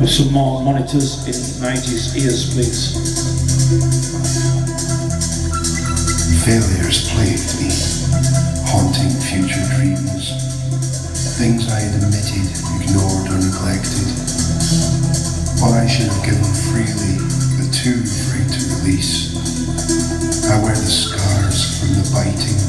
With some more monitors in 90s ears, please. Failures plagued me, haunting future dreams, things I had omitted, ignored or neglected. What I should have given freely, but too afraid to release. I wear the scars from the biting